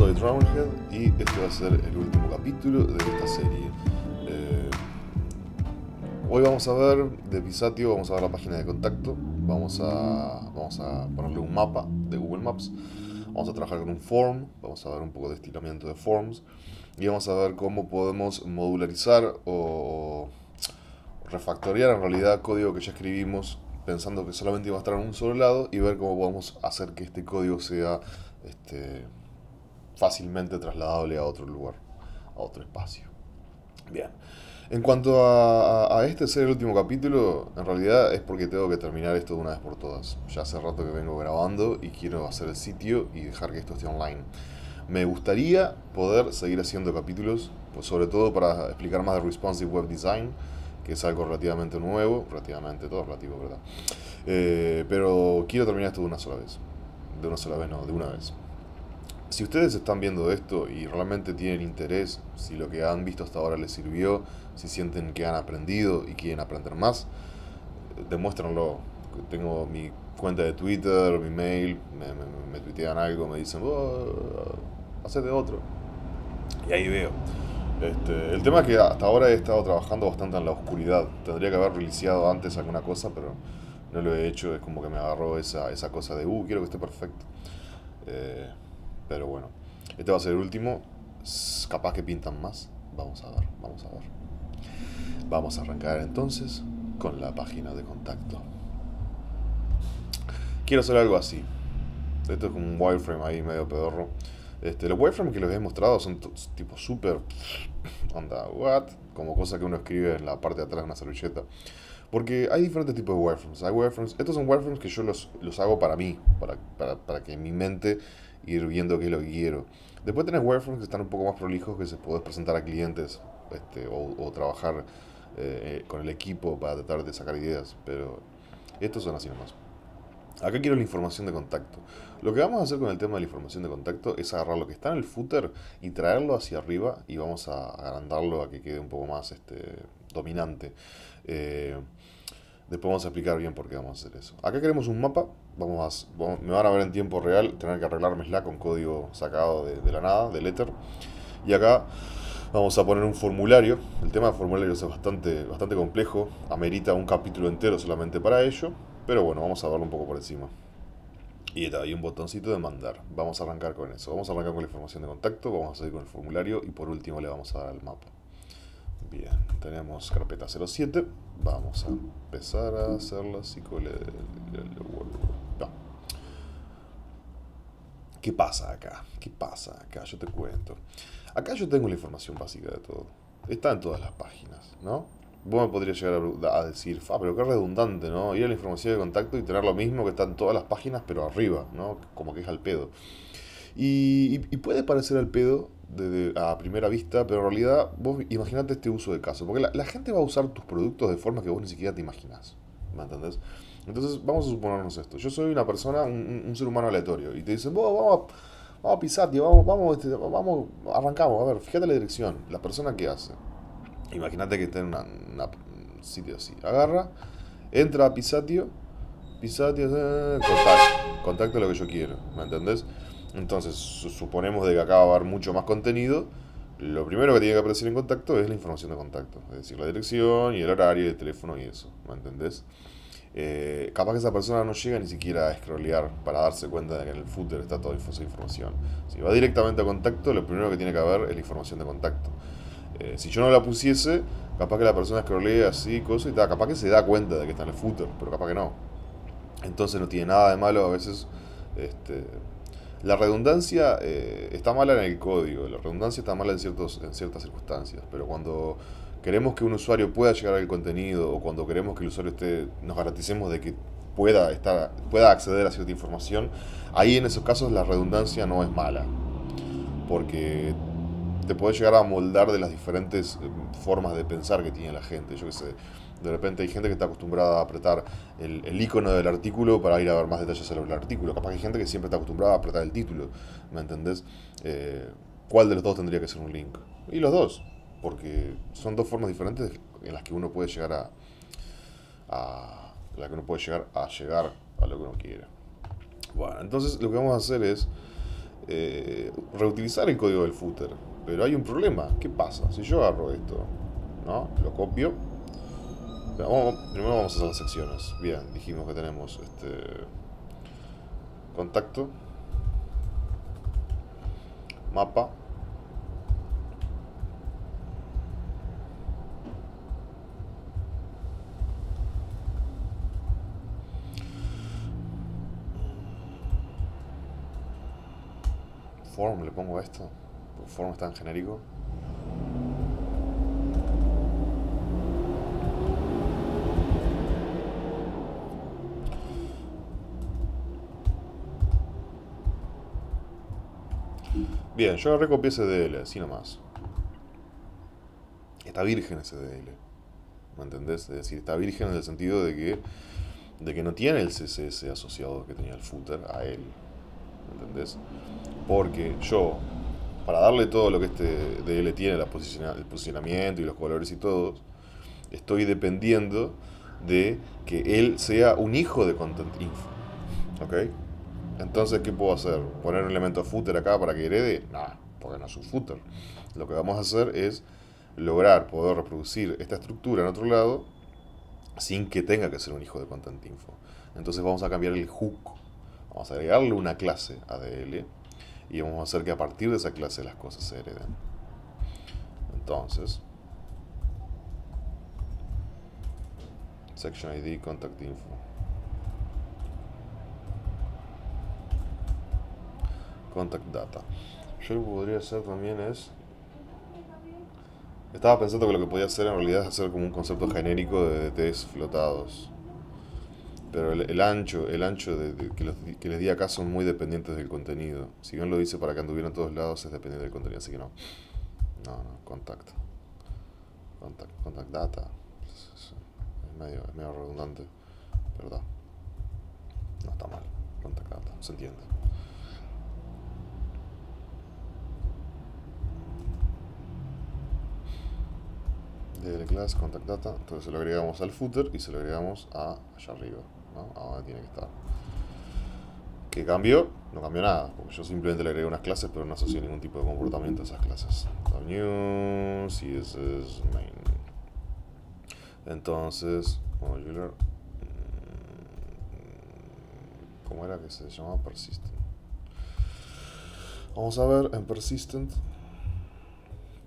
soy Drownhead y este va a ser el último capítulo de esta serie. Eh, hoy vamos a ver de Pisatio, vamos a ver la página de contacto, vamos a, vamos a ponerle un mapa de Google Maps, vamos a trabajar con un form, vamos a ver un poco de estiramiento de forms y vamos a ver cómo podemos modularizar o refactorear en realidad código que ya escribimos pensando que solamente iba a estar en un solo lado y ver cómo podemos hacer que este código sea este, fácilmente trasladable a otro lugar, a otro espacio. Bien. En cuanto a, este ser el último capítulo, en realidad es porque tengo que terminar esto de una vez por todas. Ya hace rato que vengo grabando y quiero hacer el sitio y dejar que esto esté online. Me gustaría poder seguir haciendo capítulos, pues sobre todo para explicar más de Responsive Web Design, que es algo relativamente nuevo, relativamente todo relativo, ¿verdad? Eh, pero quiero terminar esto de una sola vez. De una sola vez, no, de una vez. Si ustedes están viendo esto y realmente tienen interés, si lo que han visto hasta ahora les sirvió, si sienten que han aprendido y quieren aprender más, demuéstrenlo. Tengo mi cuenta de Twitter, mi mail, me, me, tuitean algo, me dicen, oh, de otro. Y ahí veo. Este, el tema es que hasta ahora he estado trabajando bastante en la oscuridad. Tendría que haber reiniciado antes alguna cosa, pero no lo he hecho. Es como que me agarró esa, esa cosa de, uh, quiero que esté perfecto. Eh, pero bueno, este va a ser el último. Capaz que pintan más. Vamos a ver, vamos a ver. Vamos a arrancar entonces con la página de contacto. Quiero hacer algo así. Esto es como un wireframe ahí medio pedorro. Este, los wireframes que les he mostrado son tipo súper... Onda, what? Como cosa que uno escribe en la parte de atrás de una servilleta. Porque hay diferentes tipos de wireframes. Hay wireframes estos son wireframes que yo los, los hago para mí, para, para, para que mi mente ir viendo qué es lo que quiero. Después tenés wireframes que están un poco más prolijos que se puedes presentar a clientes este, o, trabajar eh, con el equipo para tratar de sacar ideas. Pero estos son así nomás. Acá quiero la información de contacto. Lo que vamos a hacer con el tema de la información de contacto es agarrar lo que está en el footer y traerlo hacia arriba y vamos a agrandarlo a que quede un poco más este, dominante. Eh, después vamos a explicar bien por qué vamos a hacer eso. Acá queremos un mapa. Vamos a, me van a ver en tiempo real tener que arreglarme Slack con código sacado de, la nada, del Ether. Y acá vamos a poner un formulario. El tema de formularios es bastante, bastante complejo. Amerita un capítulo entero solamente para ello. Pero bueno, vamos a verlo un poco por encima. Y hay un botoncito de mandar. Vamos a arrancar con eso. Vamos a arrancar con la información de contacto, vamos a seguir con el formulario y por último le vamos a dar al mapa. Bien, tenemos carpeta 07. Vamos a empezar a con el, ¿Qué pasa acá? ¿Qué pasa acá? Yo te cuento. Acá yo tengo la información básica de todo. Está en todas las páginas, ¿no? vos me podrías llegar a, decir, fa, pero qué redundante, ¿no? Ir a la información de contacto y tener lo mismo que está en todas las páginas, pero arriba, ¿no? Como que es al pedo. Y, puede parecer al pedo a primera vista, pero en realidad vos imaginate este uso de caso, porque la, gente va a usar tus productos de forma que vos ni siquiera te imaginas, ¿me entendés? Entonces vamos a suponernos esto, yo soy una persona, un, ser humano aleatorio, y te dicen, vos, vamos a, vamos a vamos, vamos, este, vamos, arrancamos, a ver, fíjate la dirección, la persona que hace Imagínate que está en un sitio así. Agarra, entra a Pisatio, Pisatio, eh, contacto, contacto lo que yo quiero, ¿me entendés? Entonces, suponemos de que acá va a haber mucho más contenido. Lo primero que tiene que aparecer en contacto es la información de contacto, es decir, la dirección y el horario y el teléfono y eso, ¿me entendés? Eh, capaz que esa persona no llega ni siquiera a scrollear para darse cuenta de que en el footer está toda esa información. Si va directamente a contacto, lo primero que tiene que haber es la información de contacto. Eh, si yo no la pusiese, capaz que la persona scrollea así, cosas, y tal, capaz que se da cuenta de que está en el footer, pero capaz que no. Entonces no tiene nada de malo a veces. Este, la redundancia eh, está mala en el código, la redundancia está mala en, ciertos, en ciertas circunstancias, pero cuando queremos que un usuario pueda llegar al contenido o cuando queremos que el usuario esté, nos garanticemos de que pueda, estar, pueda acceder a cierta información, ahí en esos casos la redundancia no es mala, porque te puede llegar a moldar de las diferentes eh, formas de pensar que tiene la gente. Yo qué sé, de repente hay gente que está acostumbrada a apretar el, icono del artículo para ir a ver más detalles sobre el artículo. Capaz hay gente que siempre está acostumbrada a apretar el título, ¿me entendés? Eh, ¿Cuál de los dos tendría que ser un link? Y los dos, porque son dos formas diferentes en las que uno puede llegar a, a la que uno puede llegar a llegar a lo que uno quiere. Bueno, entonces lo que vamos a hacer es eh, reutilizar el código del footer. Pero hay un problema. ¿Qué pasa? Si yo agarro esto, ¿no? Lo copio. Primero vamos a hacer las secciones. Bien, dijimos que tenemos este contacto, mapa, form le pongo esto. Form es tan genérico. Bien, yo agarré copié SDL, así nomás. Está virgen SDL. ¿Me entendés? Es decir, está virgen en el sentido de que, de que no tiene el CSS asociado que tenía el footer a él. ¿Me entendés? Porque yo, para darle todo lo que este DL tiene, la el posicionamiento y los colores y todo, estoy dependiendo de que él sea un hijo de Content Info. ¿Ok? Entonces, ¿qué puedo hacer? ¿Poner un elemento footer acá para que herede? Nada, porque no es un footer. Lo que vamos a hacer es lograr poder reproducir esta estructura en otro lado sin que tenga que ser un hijo de Content Info. Entonces vamos a cambiar el hook. Vamos a agregarle una clase a DL y vamos a hacer que a partir de esa clase las cosas se hereden. Entonces, section ID, contact info. Contact data. Yo lo que podría hacer también es. Estaba pensando que lo que podía hacer en realidad es hacer como un concepto genérico de DTs flotados. Pero el, ancho, el ancho de, que, los, que, les di acá son muy dependientes del contenido. Si bien lo dice para que anduvieran todos lados, es dependiente del contenido, así que no. No, no, contact. Contact, contact data. Es, medio, es medio redundante, ¿verdad? No está mal. Contact data, se entiende. De class contact data entonces se lo agregamos al footer y se lo agregamos a allá arriba Ahora tiene que estar. ¿Qué cambió? No cambió nada, porque yo simplemente le agregué unas clases, pero no asocié ningún tipo de comportamiento a esas clases. New, CSS, main. Entonces, modular. Mm, ¿Cómo era que se llamaba? Persistent. Vamos a ver en persistent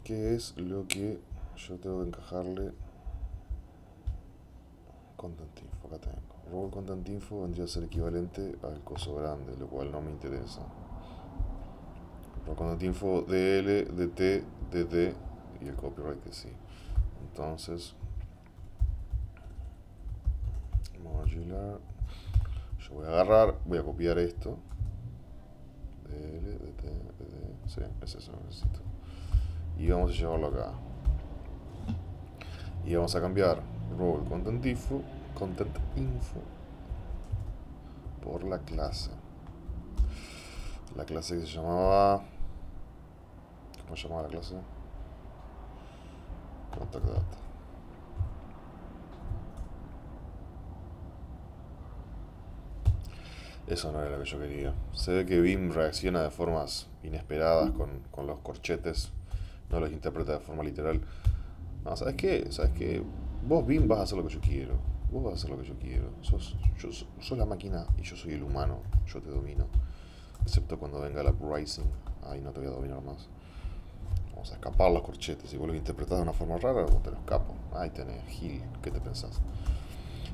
qué es lo que yo tengo que encajarle content info. Acá tengo. Role Content Info vendría a ser equivalente al coso grande, lo cual no me interesa. Role Content Info DL, DT, DD y el copyright que sí. Entonces, modular. Yo voy a agarrar, voy a copiar esto. DL, DT, DD. Sí, es eso necesito. Y vamos a llevarlo acá. Y vamos a cambiar role content info content info por la clase. La clase que se llamaba. ¿Cómo se llamaba la clase? Contact data. Eso no era lo que yo quería. Se ve que BIM reacciona de formas inesperadas con, con los corchetes, no los interpreta de forma literal. No, ¿sabes qué? ¿Sabes qué? Vos BIM vas a hacer lo que yo quiero. Vos vas a hacer lo que yo quiero. Sos, yo, sos la máquina y yo soy el humano. Yo te domino. Excepto cuando venga el uprising. Ahí no te voy a dominar más. Vamos a escapar los corchetes. Si vos lo interpretás de una forma rara, vos te lo escapo. Ahí tenés, Gil. ¿Qué te pensás?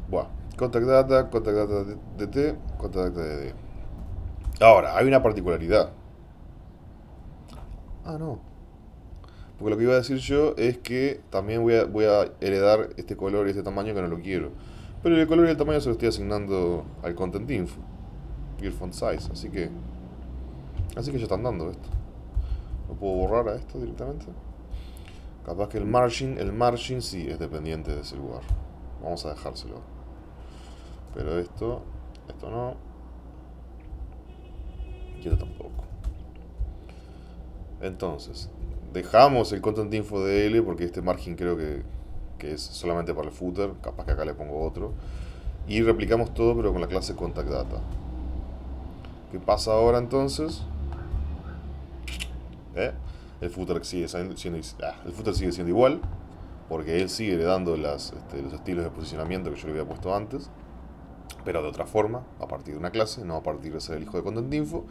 Bueno, contact data, contact data DT, contact data DD. Ahora, hay una particularidad. Ah, no. Porque lo que iba a decir yo es que también voy a, heredar este color y este tamaño que no lo quiero. Pero el color y el tamaño se lo estoy asignando al content info y font size. Así que, así que ya están dando esto. ¿Lo puedo borrar a esto directamente? Capaz que el margin, el margin sí es dependiente de ese lugar. Vamos a dejárselo. Pero esto, esto no. Y esto tampoco. Entonces, dejamos el content info de L porque este margin creo que, es solamente para el footer, capaz que acá le pongo otro. Y replicamos todo pero con la clase contact data. ¿Qué pasa ahora entonces? ¿eh? El footer sigue siendo, ah, el footer sigue siendo igual, porque él sigue las, este, los estilos de posicionamiento que yo le había puesto antes, pero de otra forma, a partir de una clase, no a partir de ser el hijo de Content Info.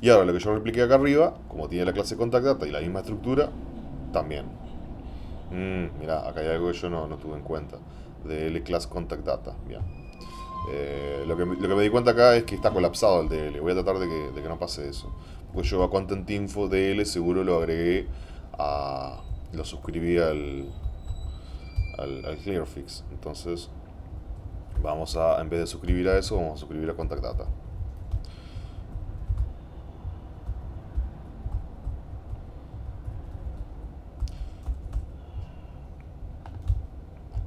Y ahora lo que yo repliqué acá arriba, como tiene la clase Contact Data y la misma estructura, también. Mm, mira, acá hay algo que yo no, no tuve en cuenta. De L class Contact Data. Bien. Eh, lo, que, me di cuenta acá es que está colapsado el DL. Voy a tratar de que, de no pase eso. Pues yo a Content Info DL seguro lo agregué a. Lo suscribí al, al, al Clearfix. Entonces, vamos a, en vez de suscribir a eso, vamos a suscribir a Contact Data.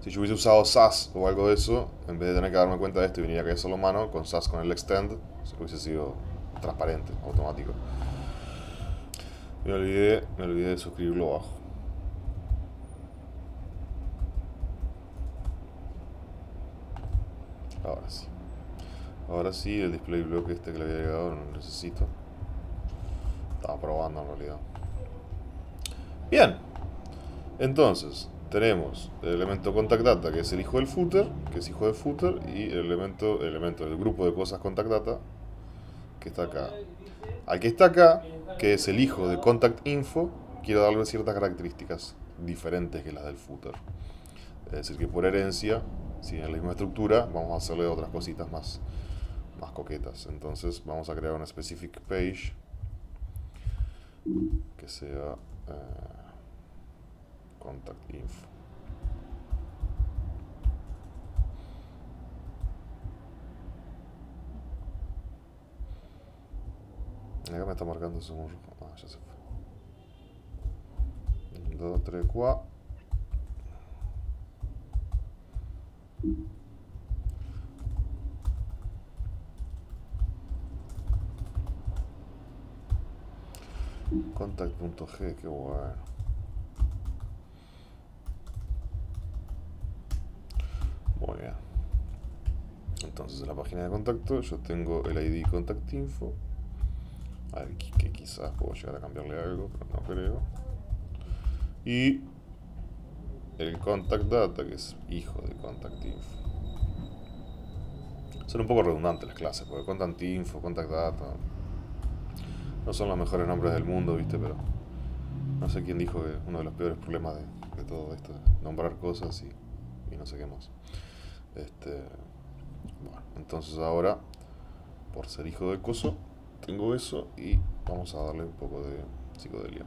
Si yo hubiese usado SAS o algo de eso, en vez de tener que darme cuenta de esto y venir a hacerlo mano, con SAS con el extend, hubiese sido transparente, automático. Me olvidé, me olvidé de suscribirlo abajo. Ahora sí. Ahora sí, el display block este que le había llegado no lo necesito. Estaba probando en realidad. Bien. Entonces, tenemos el elemento contact data, que es el hijo del footer, que es hijo del footer, y el elemento, el elemento del grupo de cosas contact data, que está acá. Al que está acá, que es el hijo de contact info, quiero darle ciertas características diferentes que las del footer. Es decir, que por herencia, si en la misma estructura, vamos a hacerle otras cositas más, más coquetas. Entonces vamos a crear una specific page que sea... Eh, contact info. Acá me está marcando rojo. Ah, ya se fue. 2, 3, 4. Contact.g, qué bueno. Muy bien. Entonces en la página de contacto yo tengo el ID contact info. A ver, que quizás puedo llegar a cambiarle algo, pero no creo. Y el contact data, que es hijo de contact info. Son un poco redundantes las clases, porque contact info, contact data, no son los mejores nombres del mundo, viste, pero no sé quién dijo que uno de los peores problemas de, todo esto es nombrar cosas y, y no sé qué más. Este, bueno, entonces ahora, por ser hijo de coso, tengo eso y vamos a darle un poco de psicodelia.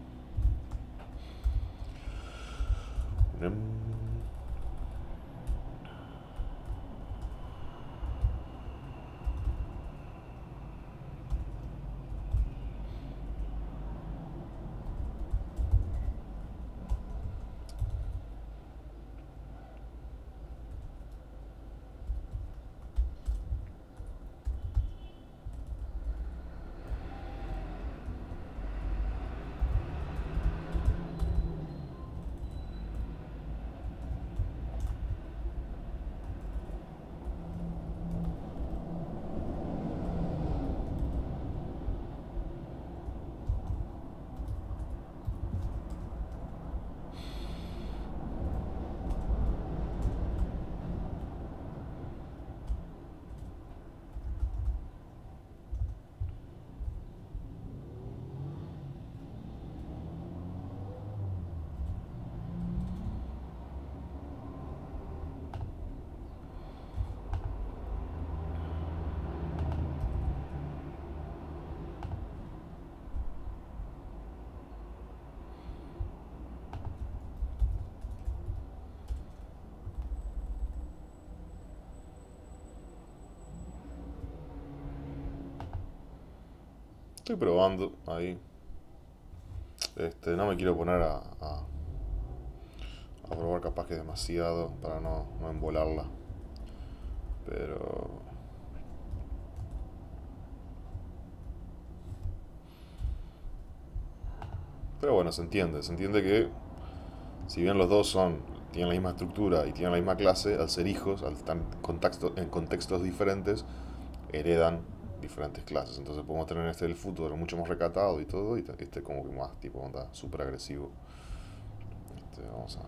Estoy probando ahí. Este, no me quiero poner a, probar capaz que demasiado para no, no embolarla. Pero... Pero bueno, se entiende. Se entiende que si bien los dos son tienen la misma estructura y tienen la misma clase, al ser hijos, al estar en contextos diferentes, heredan diferentes clases. Entonces podemos tener este del fútbol mucho más recatado y todo, y este como que más tipo onda súper agresivo. Este, vamos a...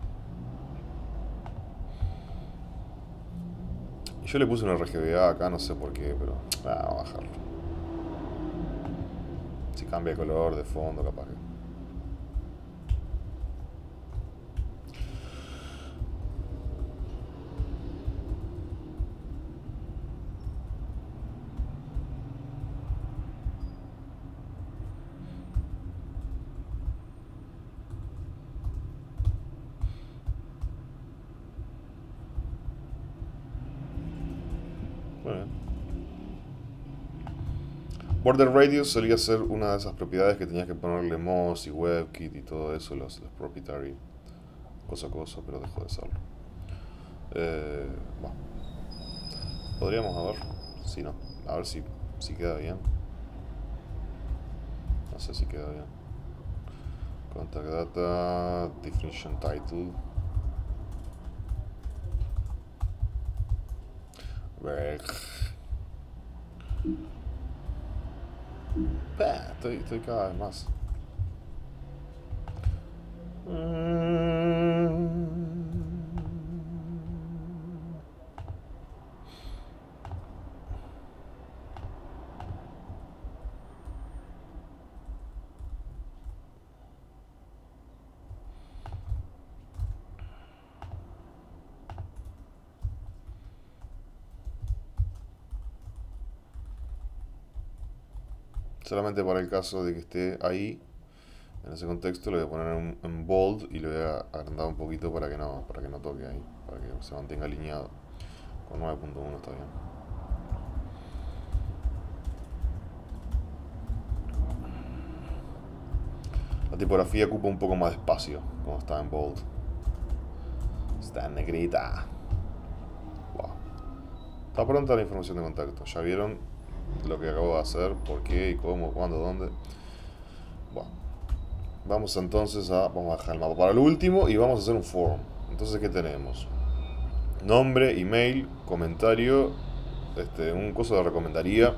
Yo le puse un RGBA acá, no sé por qué, pero... Ah, vamos a bajarlo. Si cambia de color, de fondo, capaz que... Border Radius solía ser una de esas propiedades que tenías que ponerle MOS y WebKit y todo eso, los, los proprietary, cosa a cosa, pero dejó de serlo. Eh. Podríamos a ver, si no, a ver si, si queda bien. No sé si queda bien. Contact data, definition title. Estoy, estoy cada vez más. Solamente para el caso de que esté ahí, en ese contexto, lo voy a poner en, bold y lo voy a agrandar un poquito para que no, para que no toque ahí, para que se mantenga alineado. Con 9.1 está bien. La tipografía ocupa un poco más de espacio como está en bold. Está en negrita. Wow. Está pronta la información de contacto. Ya vieron lo que acabo de hacer, por qué y cómo, cuándo, dónde. Bueno, vamos entonces a, vamos a dejar el mapa para el último y vamos a hacer un form. Entonces, ¿qué tenemos? Nombre, email, comentario, este, un coso de recomendaría,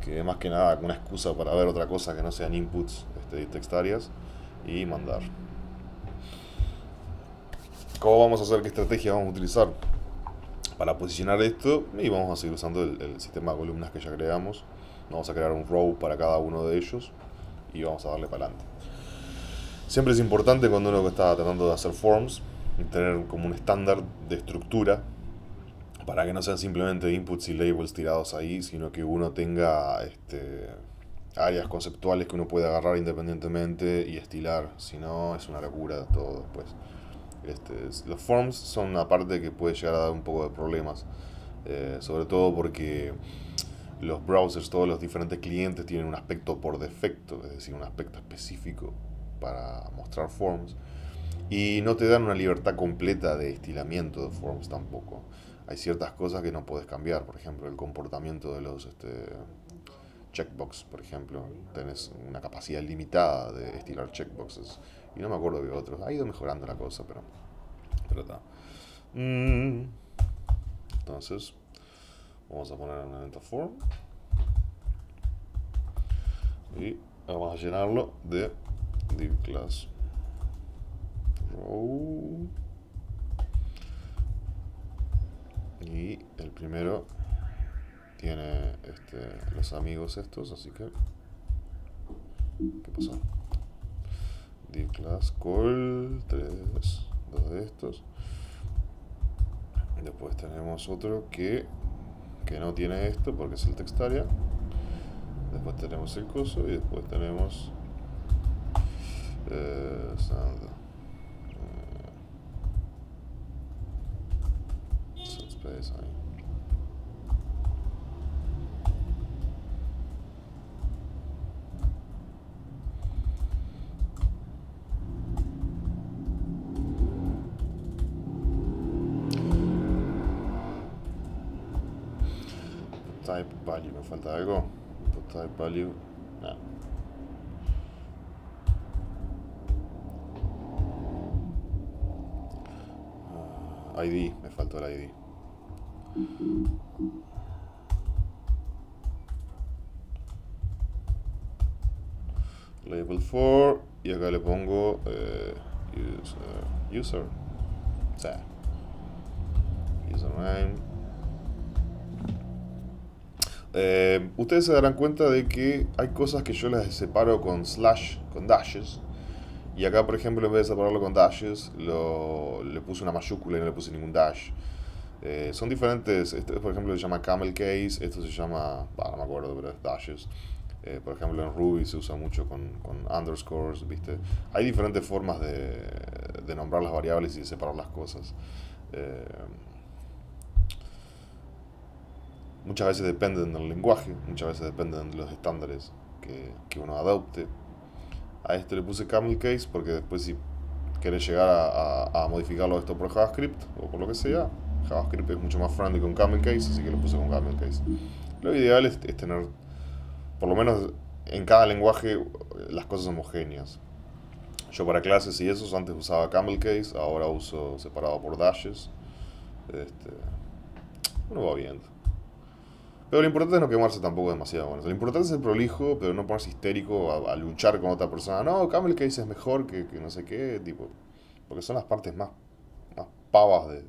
que más que nada una excusa para ver otra cosa que no sean inputs este, textarias y mandar. ¿Cómo vamos a hacer? ¿Qué estrategia vamos a utilizar? Para posicionar esto y vamos a seguir usando el, sistema de columnas que ya creamos. Vamos a crear un row para cada uno de ellos y vamos a darle para adelante. Siempre es importante cuando uno está tratando de hacer forms tener como un estándar de estructura para que no sean simplemente inputs y labels tirados ahí, sino que uno tenga este, áreas conceptuales que uno puede agarrar independientemente y estilar. Si no, es una locura todo después. Este, los forms son una parte que puede llegar a dar un poco de problemas, eh, sobre todo porque los browsers, todos los diferentes clientes tienen un aspecto por defecto, es decir, un aspecto específico para mostrar forms, y no te dan una libertad completa de estilamiento de forms tampoco. Hay ciertas cosas que no puedes cambiar, por ejemplo, el comportamiento de los este, checkbox, por ejemplo. Tenés una capacidad limitada de estilar checkboxes. Y no me acuerdo de otros. Ha ido mejorando la cosa, pero. Pero está. Mm. Entonces, vamos a poner un evento form. Y vamos a llenarlo de div class row. Y el primero tiene este, los amigos estos, así que... ¿Qué pasó? Div class call, 3, dos de estos. Después tenemos otro que, que no tiene esto porque es el textaria. Después tenemos el coso y después tenemos eh, eh type Falta algo? Total value. No. Ah, ID, me faltó el ID. Label 4 y acá le pongo eh, user. user. O username. Eh, ustedes se darán cuenta de que hay cosas que yo las separo con slash, con dashes. Y acá, por ejemplo, en vez de separarlo con dashes, lo, le puse una mayúscula y no le puse ningún dash. Eh, son diferentes, este por ejemplo se llama camel case, esto se llama, no me acuerdo, pero es dashes. Eh, por ejemplo en Ruby se usa mucho con, con underscores, ¿viste? Hay diferentes formas de, de, nombrar las variables y de separar las cosas. Eh, muchas veces dependen del lenguaje, muchas veces dependen de los estándares que, que uno adopte. A este le puse camel case porque después si querés llegar a, a, modificarlo esto por JavaScript o por lo que sea, JavaScript es mucho más friendly con camel case, así que lo puse con camel case. Lo ideal es, tener, por lo menos en cada lenguaje, las cosas homogéneas. Yo para clases y esos antes usaba camel case, ahora uso separado por dashes. Este, uno va viendo. Pero lo importante es no quemarse tampoco demasiado. Bueno. Lo importante es ser prolijo, pero no ponerse histérico a, luchar con otra persona. No, Camel Case es mejor que, no sé qué, tipo. Porque son las partes más, más pavas de,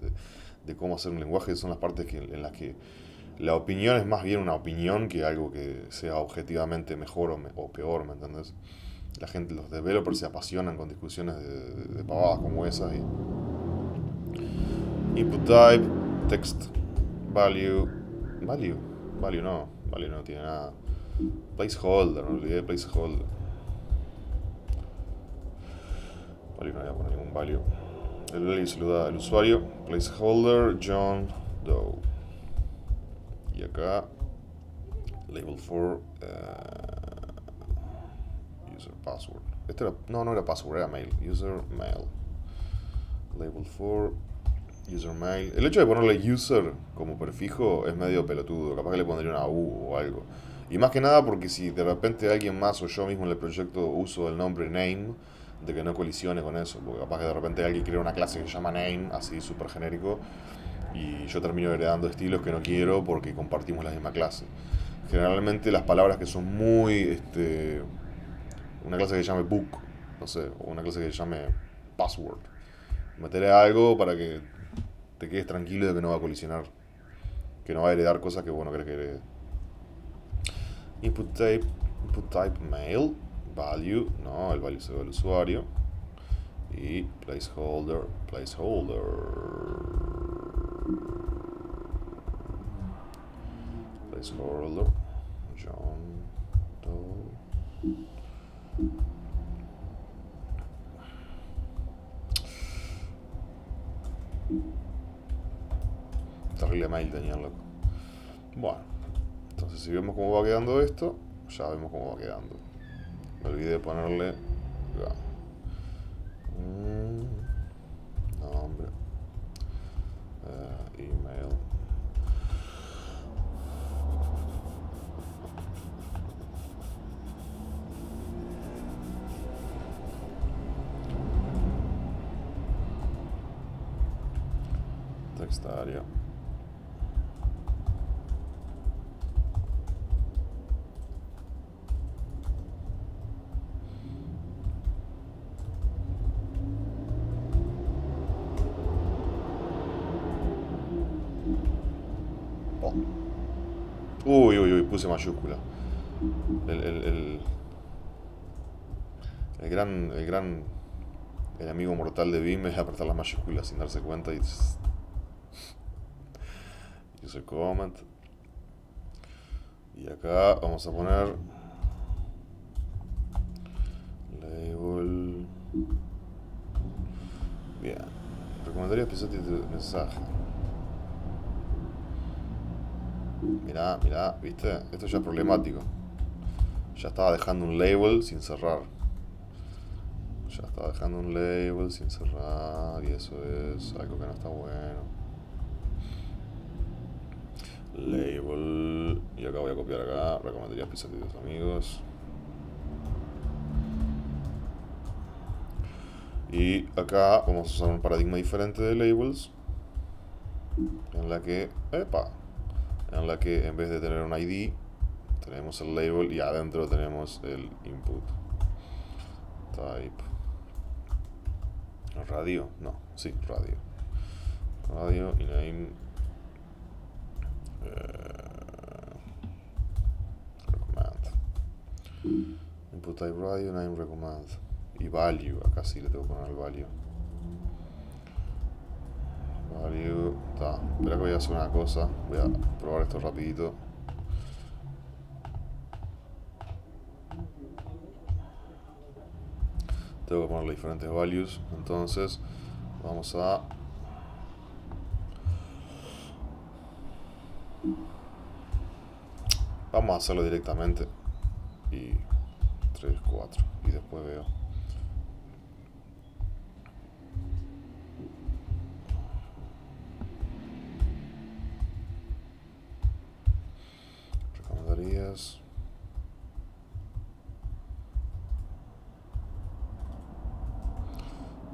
de, cómo hacer un lenguaje, son las partes que, en las que la opinión es más bien una opinión que algo que sea objetivamente mejor o, peor, ¿me entiendes? La gente, los developers se apasionan con discusiones de, de pavadas como esas y. Input type, text, value, value Value no, value no tiene nada. Placeholder, no olvidé placeholder. Value no voy a poner ningún value. El value se lo da al usuario. Placeholder John Doe. Y acá, label for uh, user password. Este no, no era password, era mail. User mail. Label for mail. El hecho de ponerle user como prefijo es medio pelotudo. Capaz que le pondría una U o algo. Y más que nada porque si de repente alguien más o yo mismo en el proyecto uso el nombre name, de que no colisione con eso. Porque capaz que de repente alguien crea una clase que se llama name, así súper genérico, y yo termino heredando estilos que no quiero porque compartimos la misma clase. Generalmente las palabras que son muy... Este, una clase que se llame book, no sé, o una clase que se llame password. Meteré algo para que te quedes tranquilo de que no va a colisionar. Que no va a heredar cosas que bueno crees que herede. Input type, input type mail, value, no, el value se va al usuario. Y placeholder, placeholder. Placeholder, John Doe. Terrible mail tenían, loco. Bueno, entonces si vemos cómo va quedando esto, ya vemos cómo va quedando. Me olvidé de ponerle... Mm, nombre. Uh, email. Textario. Uy, uy, uy, puse mayúscula. El, el, el, el gran, el gran el amigo mortal de Vim es apretar las mayúsculas sin darse cuenta y user comment. Y acá vamos a poner label. Bien. Recomendaría de mensaje Mirá, mirá, ¿viste? Esto ya es problemático. Ya estaba dejando un label sin cerrar. Ya estaba dejando un label sin cerrar y eso es algo que no está bueno. Label. Y acá voy a copiar acá. Recomendaría pisatitos amigos. Y acá vamos a usar un paradigma diferente de labels. En la que... ¡Epa! En la que en vez de tener un ID tenemos el label y adentro tenemos el input type. Radio, no, sí, radio. Radio y name. Eh, recommend. Input type radio, name recommend. Y value, acá sí le tengo que poner el value. Que voy a hacer una cosa. Voy a probar esto rapidito. tengo que ponerle diferentes values entonces vamos a vamos a hacerlo directamente y 3, 4 y después veo recomendarías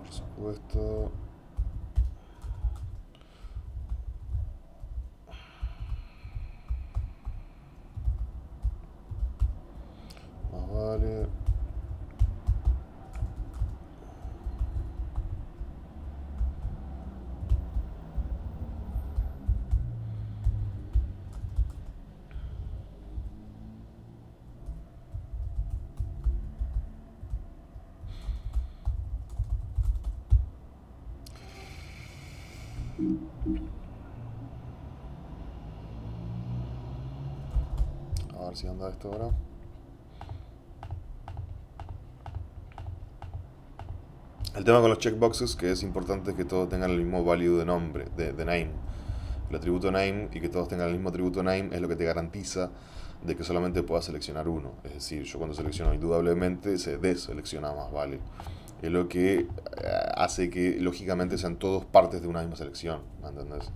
supuesto. Más vale. Ver si anda esto ahora. El tema con los checkboxes, que es importante que todos tengan el mismo value de nombre, de, de, name. El atributo name y que todos tengan el mismo atributo name es lo que te garantiza de que solamente puedas seleccionar uno. Es decir, yo cuando selecciono indudablemente se deselecciona más vale. Es lo que eh, hace que lógicamente sean todos partes de una misma selección. ¿Me entendés?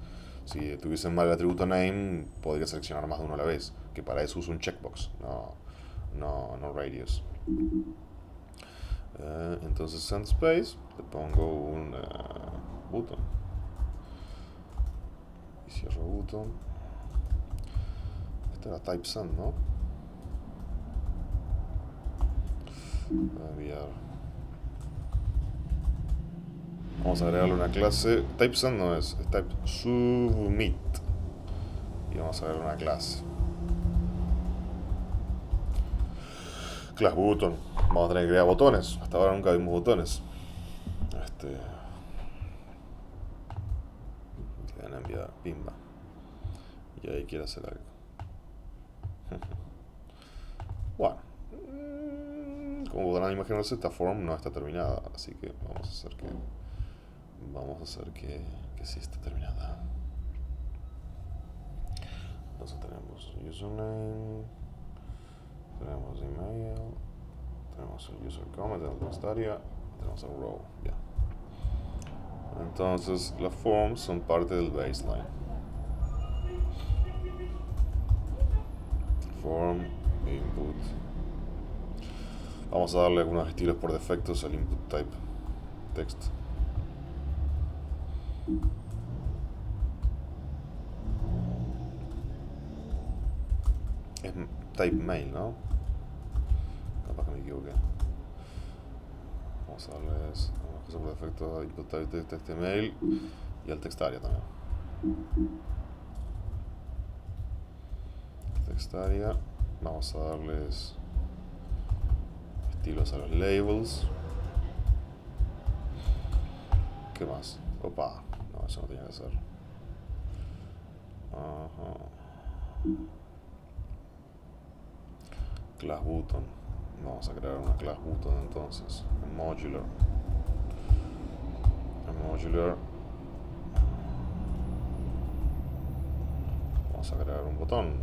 Si tuviesen mal el atributo name, podría seleccionar más de uno a la vez. Que para eso uso un checkbox, no, no, no radius. Uh, entonces send space, le pongo un uh, button. Y cierro button. Este era type send, ¿no? Vamos a agregarle una clase. Type send no es, es type submit. Y vamos a agregar una clase. Class button. Vamos a tener que crear botones. Hasta ahora nunca vimos botones. Este. Quedan enviar. Pimba. Y ahí quiere hacer algo. bueno. Como podrán imaginarse, esta form no está terminada. Así que vamos a hacer que. Vamos a hacer que, que sí esté terminada. Entonces tenemos username tenemos email, tenemos el user comment, tenemos área, tenemos el row, ya. Entonces las forms son parte del baseline. Form input. Vamos a darle algunos estilos por defectos al input type text. Type mail, ¿no? Capaz que me equivoqué. Vamos a darles una cosa por defecto input type text mail y al textaria también. Textaria. Vamos a darles estilos a los labels. ¿Qué más? Opa, no, eso no tiene que ser. Ajá. Class button. Vamos a crear una class button entonces. En modular. Modular. Vamos a crear un botón.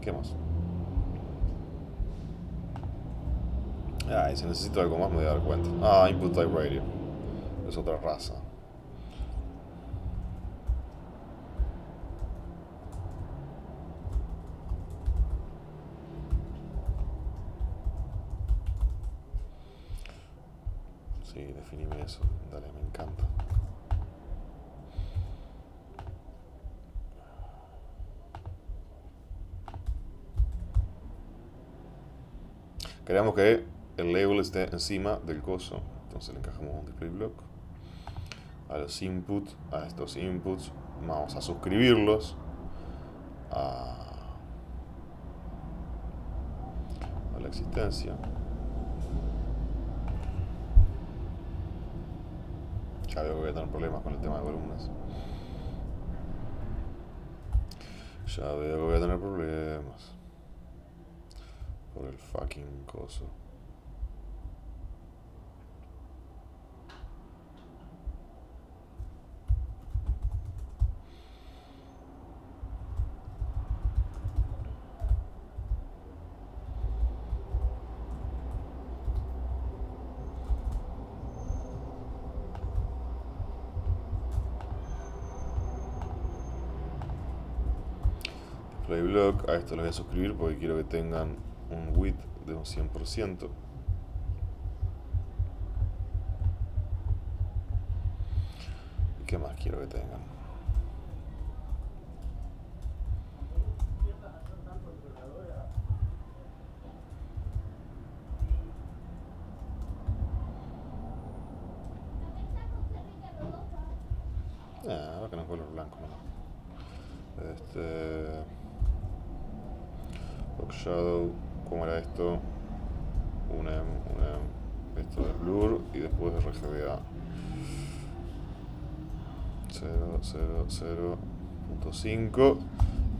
¿Qué más? Ah, y si necesito algo más me voy a dar cuenta. Ah, input type radio. Es otra raza. Dale, me encanta. Queremos que el label esté encima del coso. Entonces le encajamos un display block. A los inputs, a estos inputs, vamos a suscribirlos. A la existencia. Ya veo que voy a tener problemas con el tema de columnas. Ya veo que voy a tener problemas. Por el fucking coso. Playblock, a esto lo voy a suscribir porque quiero que tengan un width de un 100%. ¿Y qué más quiero que tengan? Ah, ahora que no color blanco, ¿no? Este. Box Shadow, ¿cómo era esto? Un M, un M. Esto es Blur y después RGBA. 0, 0, 0.5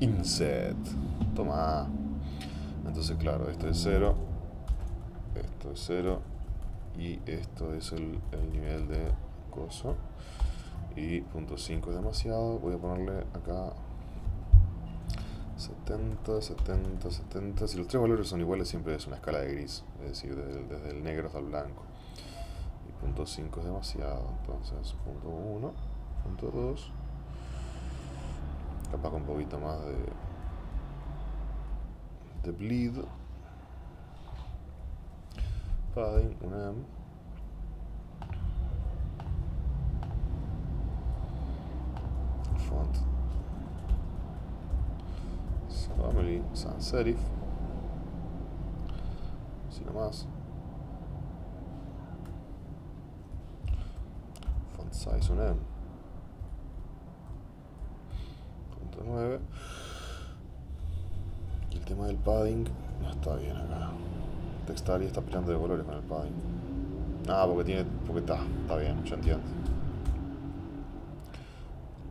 Inset. Toma. Entonces, claro, esto es 0. Esto es 0. Y esto es el, el nivel de coso. Y punto 5 es demasiado. Voy a ponerle acá 70, 70, 70. Si los tres valores son iguales, siempre es una escala de gris. Es decir, desde el, desde el negro hasta el blanco. Y punto 5 es demasiado. Entonces, punto 1, punto 2. Capaz con un poquito más de, de bleed. Padding, una M. Font Family Sans Serif. Así nomás. Font size un M. Punto 9. Y el tema del padding no está bien acá. Textaria está peleando de colores con el padding. Ah, porque tiene. porque está, está bien, ya entiendo.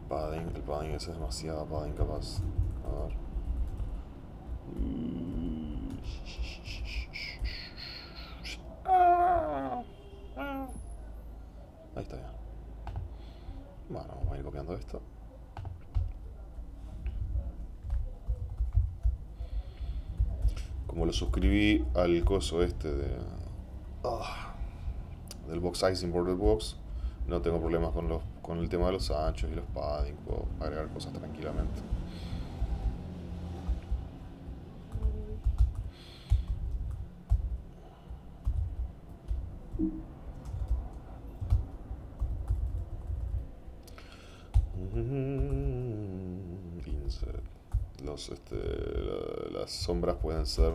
Padding, el padding es demasiado padding capaz. A ver. Ahí está ya. Bueno, vamos a ir copiando esto. Como lo suscribí al coso este de... ah, del box sizing border box, no tengo problemas con, los, con el tema de los anchos y los padding, puedo agregar cosas tranquilamente. Insert. Los, este, la- las sombras pueden ser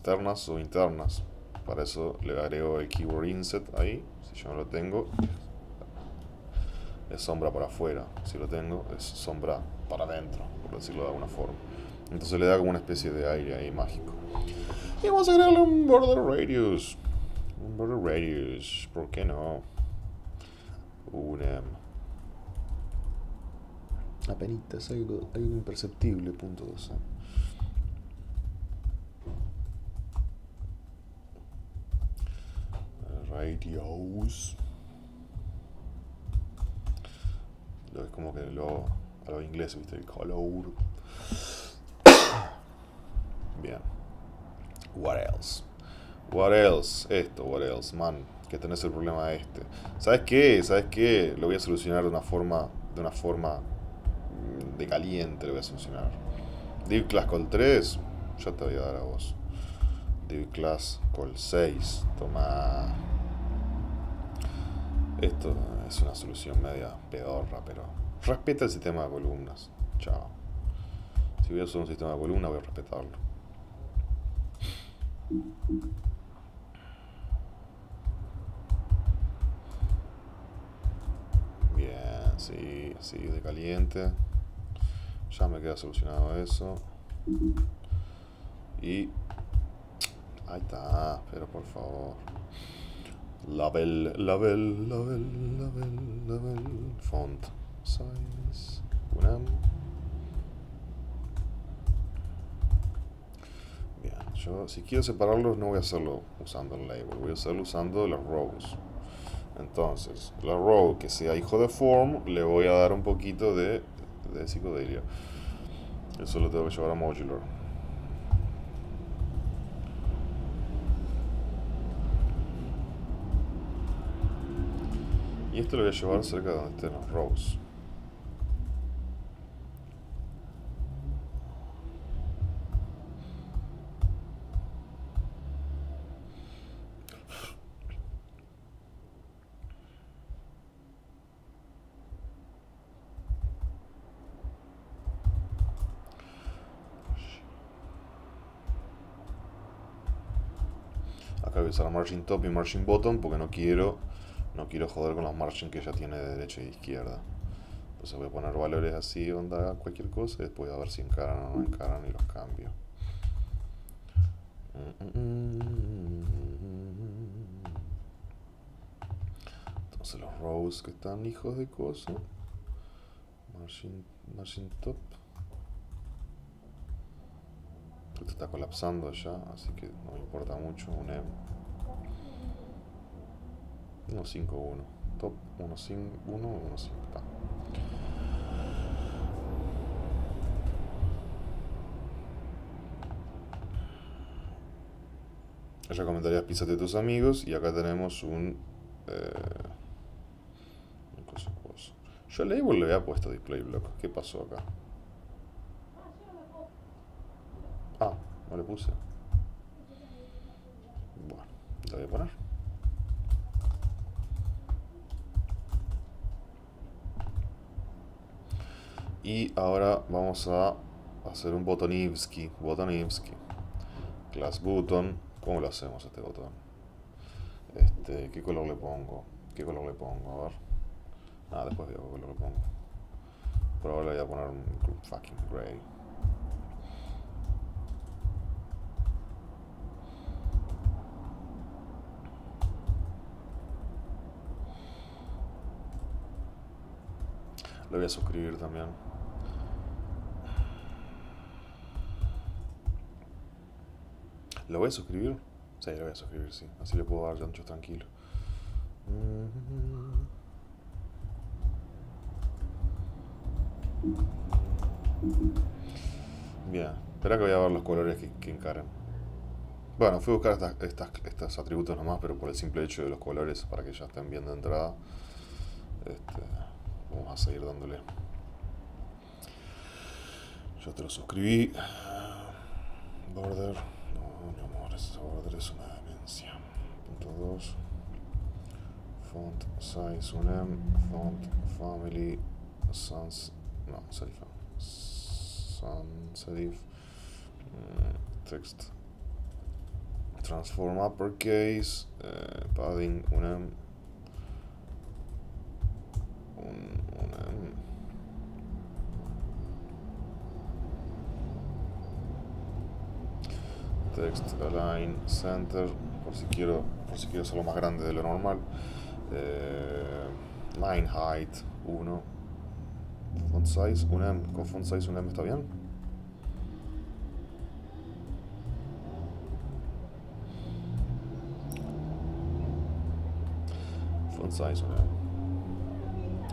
externas o internas. Para eso le agrego el keyword inset ahí. Si yo no lo tengo, es sombra para afuera. Si lo tengo, es sombra para adentro, por decirlo de alguna forma. Entonces le da como una especie de aire ahí mágico. Y vamos a agregarle un border radius. Un border radius, ¿por qué no? Un em, Apenitas, algo, algo imperceptible, punto 12. Radios. Lo es como que lo a lo inglés, viste, el color. Bien. What else? What else? Esto, what else, man. Que tenés el problema este. ¿Sabes qué? ¿Sabes qué? Lo voy a solucionar de una forma. De una forma. mm, De caliente lo voy a solucionar. Div class call 3. Ya te voy a dar a vos. Div class call 6. Toma. Esto es una solución media pedorra, pero. Respeta el sistema de columnas. Chao. Si voy a usar un sistema de columna, voy a respetarlo. Bien, sí, así de caliente. Ya me queda solucionado eso. Y... Ahí está, pero por favor. Label, label, label, label, label. Font size. Unam. Bien, yo si quiero separarlos no voy a hacerlo usando el label, voy a hacerlo usando las rows. Entonces, la row que sea hijo de form, le voy a dar un poquito de, de psicodelia. Eso lo tengo que llevar a modular. Esto lo voy a llevar cerca de donde estén los rows. Acá voy a usar margin top y margin bottom porque no quiero no quiero joder con los margin que ya tiene de derecha de izquierda. Entonces voy a poner valores así, onda cualquier cosa, y después a ver si encaran o no encaran y los cambio. Entonces los rows que están hijos de coso. Margin, margin top. Esto está colapsando ya, así que no me importa mucho. Un M. 1.5.1. Top 1.5.1, 1.5. Ya comentarías pizzas de tus amigos y acá tenemos un, eh. Yo al label le había puesto display block. ¿Qué pasó acá? Ah, no le puse. Bueno, lo voy a poner. Y ahora vamos a hacer un botonivsky. Botonivsky. Class button. ¿Cómo lo hacemos este botón? Este, ¿qué color le pongo? ¿Qué color le pongo? A ver. Ah, después digo qué color le pongo. Por ahora le voy a poner un fucking gray. Lo voy a suscribir también. ¿Lo voy a suscribir? Sí, lo voy a suscribir, sí. Así le puedo dar ancho tranquilo. Bien, espera que voy a ver los colores que, que encaren. Bueno, fui a buscar estas, estos atributos nomás, pero por el simple hecho de los colores, para que ya estén bien de entrada. Este, vamos a seguir dándole. Ya te lo suscribí. Border. No, mi amor, ese border es una demencia. Punto 2. Font size 1M. Font family. Sans. No, serif. Sans serif. Mm, text. Transform uppercase. Eh, padding 1M. Un, una, text align center por si quiero por si quiero hacerlo más grande de lo normal. Eh, line height 1 font size 1 con font size 1 está bien. Font size 1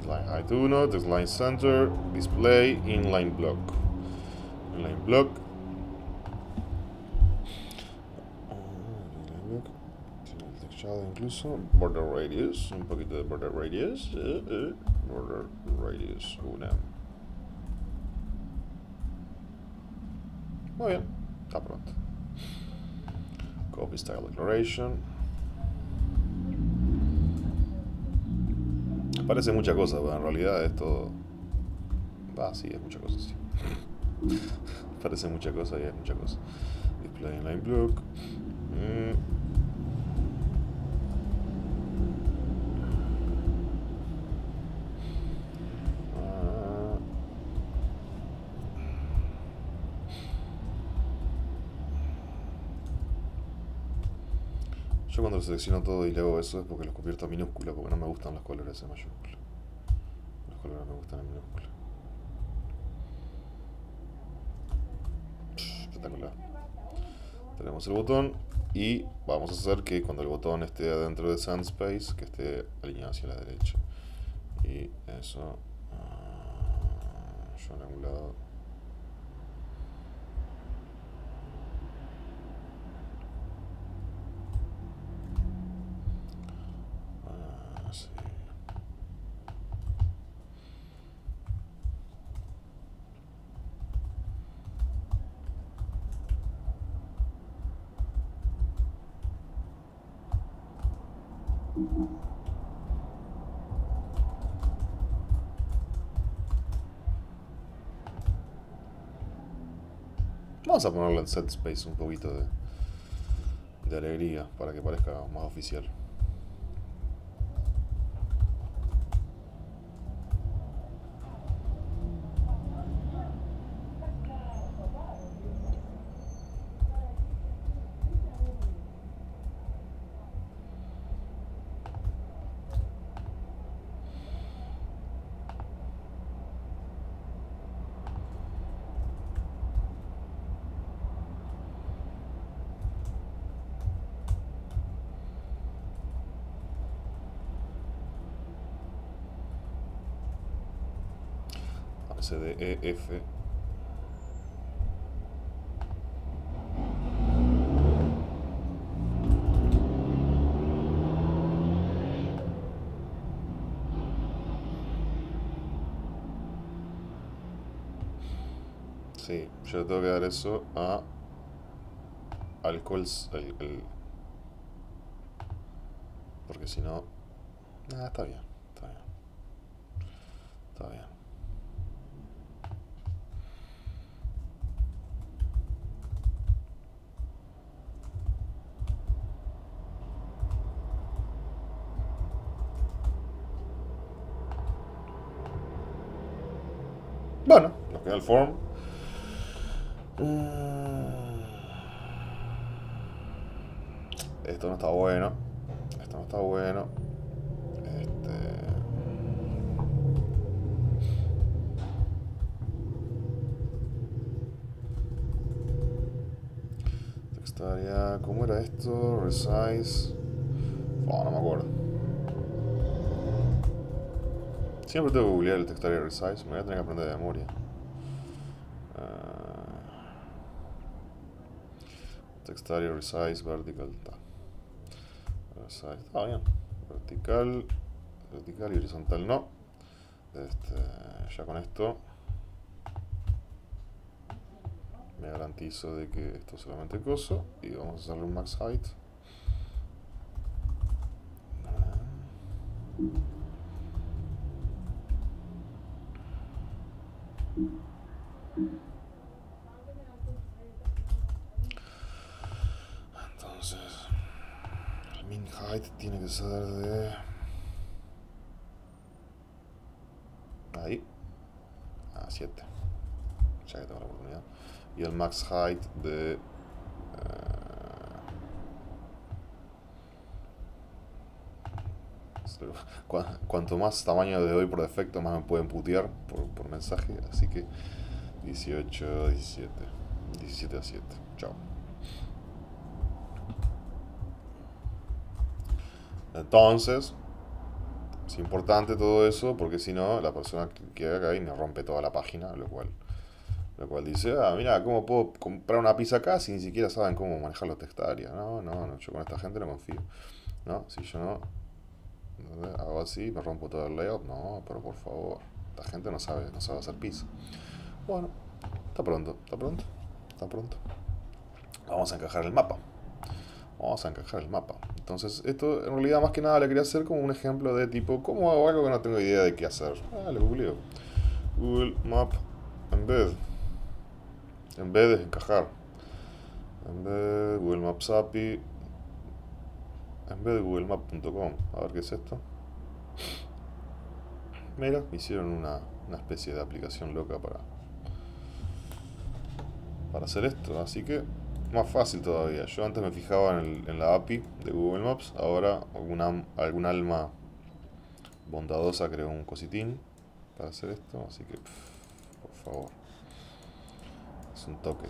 line height 1 text line center display inline block. Inline block incluso. Border radius un poquito de border radius eh, eh, border radius una. Muy bien está pronto. Copy style declaration. Parece mucha cosa pero en realidad es todo. Ah sí es mucha cosa sí. Parece mucha cosa y es mucha cosa. Display inline block. Mm. Ah. Yo cuando lo selecciono todo y le hago eso es porque lo convierto a minúscula, porque no me gustan los colores en mayúscula. Los colores me gustan en minúscula. Espectacular. Tenemos el botón y vamos a hacer que cuando el botón esté adentro de Sandspace, que esté alineado hacia la derecha. Y eso... ah, yo en algún lado... Ah, sí. Vamos a ponerle en set space un poquito de, alegría para que parezca más oficial. F. Sí, yo tengo que dar eso a alcohol, el, el- porque si no, bien, está bien, está bien. Bueno, nos queda el form. Esto no está bueno. Esto no está bueno. Este. Textaria. ¿Cómo era esto? Resize. Oh, no me acuerdo. Siempre tengo que googlear el textaria resize. Me voy a tener que aprender de memoria. Ah. textaria resize vertical. ta. Resize. Está bien. Vertical. Vertical y horizontal no. Este, ya con esto me garantizo de que esto es solamente coso y vamos a hacerle un max height. Entonces, el min ser de ahí a 7, ya que tengo la oportunidad. Y el max height de eh, cu- cuanto más tamaño le doy por defecto, más me pueden putear por, por mensaje. Así que 18, 17, 17 a 7. Chao. Entonces, es importante todo eso porque si no, la persona que acá y me rompe toda la página, lo cual, lo cual dice, ah, mira, ¿cómo puedo comprar una pizza acá si ni siquiera saben cómo manejar los textarias? No, no, no, yo con esta gente no confío. No, si yo no hago así, me rompo todo el layout, no, pero por favor, esta gente no sabe, no sabe hacer pizza. Bueno, está pronto, está pronto, está pronto. Vamos a encajar el mapa. Vamos a encajar el mapa. Entonces, esto en realidad más que nada le quería hacer como un ejemplo de tipo, ¿cómo hago algo que no tengo idea de qué hacer? Ah, lo googleo. Google Map Embed. Embed es encajar. De Google Maps API, en vez de googlemap.com, a ver qué es esto. Mira, hicieron una, una especie de aplicación loca para, para hacer esto, así que más fácil todavía. Yo antes me fijaba en, la API de Google Maps, ahora alguna, algún alma bondadosa creó un cositín para hacer esto, así que por favor, es un toque.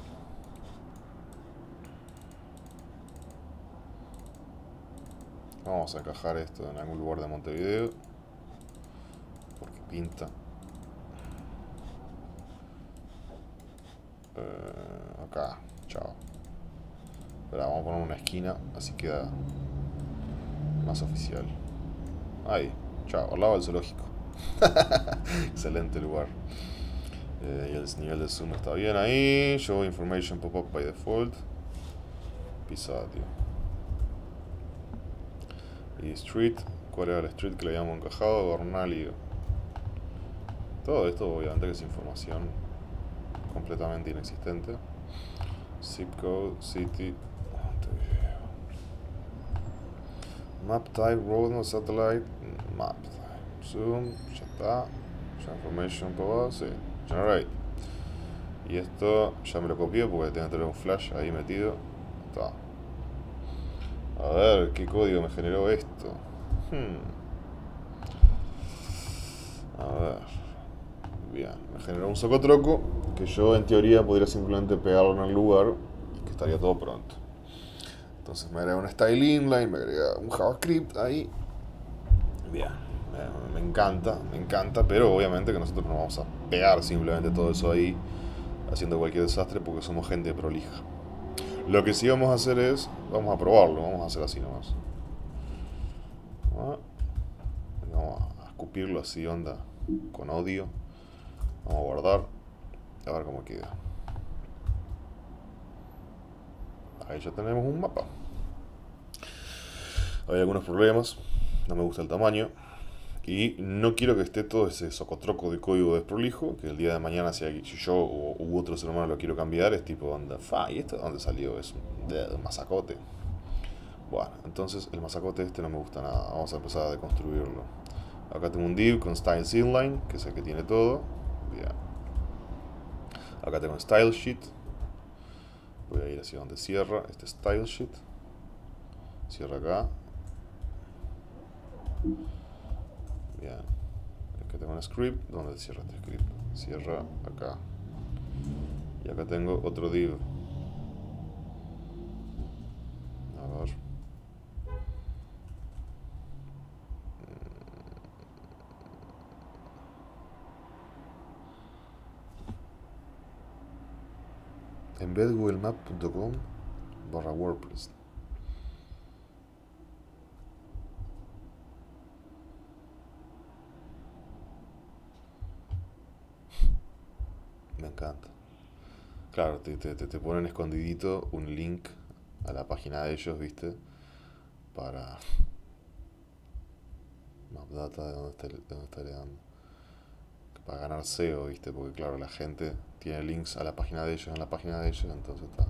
Vamos a encajar esto en algún lugar de Montevideo. Porque pinta. Eh, acá, chao. Espera, vamos a poner una esquina, así queda más oficial. Ahí, chao, al lado del zoológico. Excelente lugar. Eh, y el nivel de zoom está bien ahí. Show information pop-up by default. Pisado, tío. Y street, cuál era el street que le habíamos encajado, Gornal y... Todo esto obviamente que es información completamente inexistente. Zip code, city... Map type, road, no satellite, map. Zoom, ya está. Ya information por sí. Generate. Y esto ya me lo copié porque tengo que tener un flash ahí metido. Está. A ver, ¿qué código me generó esto? Hmm. A ver. Bien, me generó un socotroco que yo en teoría podría simplemente pegarlo en el lugar y que estaría todo pronto. Entonces me agrega un style inline, me agrega un JavaScript ahí. Bien, me, encanta, me encanta, pero obviamente que nosotros no vamos a pegar simplemente todo eso ahí haciendo cualquier desastre porque somos gente prolija. Lo que sí vamos a hacer es, vamos a probarlo, vamos a hacer así nomás. Ah, vamos a escupirlo así, onda, con odio. Vamos a guardar, a ver cómo queda. Ahí ya tenemos un mapa. Hay algunos problemas, no me gusta el tamaño. Y no quiero que esté todo ese socotroco de código desprolijo, que el día de mañana si, yo u otro ser humano lo quiero cambiar, es tipo, onda, fa, ¿y esto de dónde salió? Es un, masacote. Bueno, entonces el masacote este no me gusta nada, vamos a empezar a deconstruirlo. Acá tengo un div con style inline, que es el que tiene todo. Acá tengo un style sheet. Voy a ir hacia donde cierra este style sheet. Cierra acá. Bien. Aquí tengo un script. ¿Dónde cierra este script? Cierra acá. Y acá tengo otro div. A ver. En vez de googlemap.com barra WordPress. Me encanta. Claro, te, te, te ponen escondidito un link a la página de ellos, ¿viste? Para... Mapdata, ¿de dónde, está, de dónde estaría dando? Para ganar SEO, ¿viste? Porque claro, la gente tiene links a la página de ellos en la página de ellos, entonces está...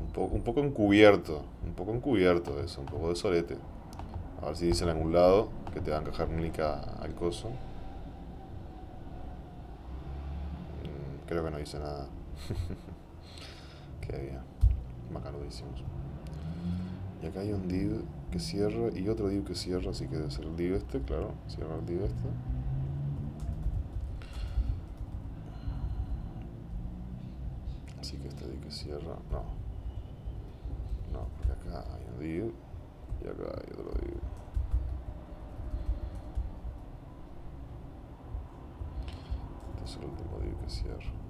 Un, poco un poco encubierto, un poco encubierto eso, un poco de sorete. A ver si dicen en algún lado que te van a encajar un link al coso. Creo que no dice nada. Qué bien. Macanudísimos. Y acá hay un div que cierra y otro div que cierra, así que debe ser el div este, claro. Cierra el div este. Cierra, no. No, porque acá hay un div y acá hay otro div. Este es el último div que cierra.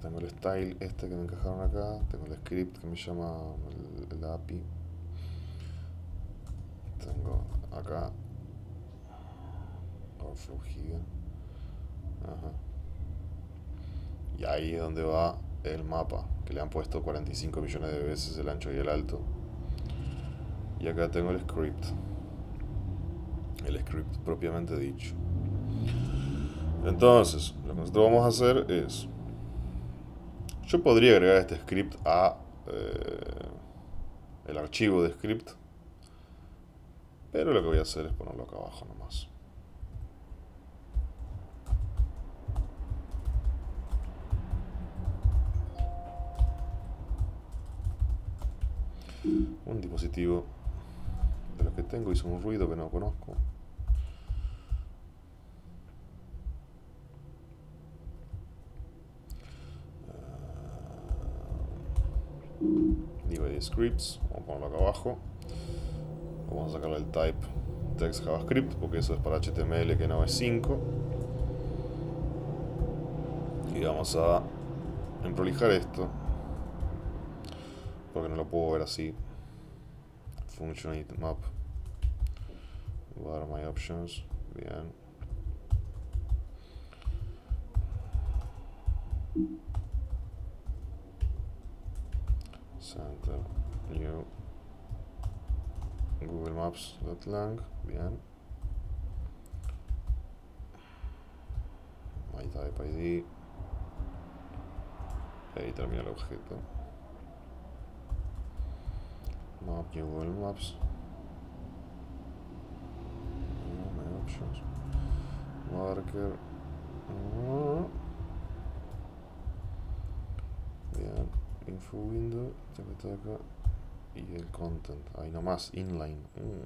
tengo el style este que me encajaron acá, tengo el script que me llama el, API, tengo acá Overflow y ahí es donde va el mapa, que le han puesto 45 millones de veces el ancho y el alto. Y acá tengo el script. el script propiamente dicho. Entonces, lo que nosotros vamos a hacer es, yo podría agregar este script a eh, el archivo de script, pero lo que voy a hacer es ponerlo acá abajo nomás. Un dispositivo de los que tengo hizo un ruido que no conozco. de scripts, vamos a ponerlo acá abajo. Vamos a sacarle el type text JavaScript porque eso es para HTML que no es 5. Y vamos a emprolijar esto porque no lo puedo ver así. Function map. What are my options? Bien. Center, New, Google Maps.lang, bien. My type ID. Ahí termina el objeto. Map Google Maps. My options. Marker. Bien info window, y el content, ahí nomás, inline, mm,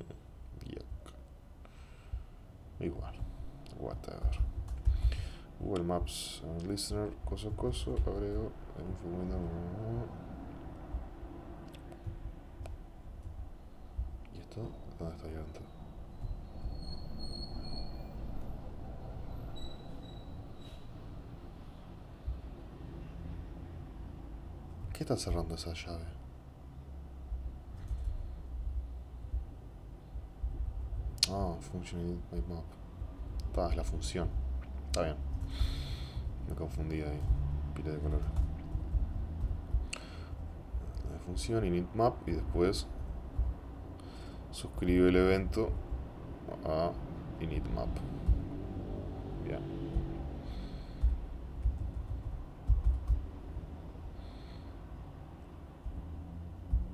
igual, whatever. Google Maps uh, Listener, coso coso, agrego info window. ¿Y esto? ¿Dónde está llegando? qué está cerrando esa llave? Ah, function map. Está, es la función. Está bien. Me confundí ahí. Pile de color. La función init map y después suscribe el evento a init map. Bien.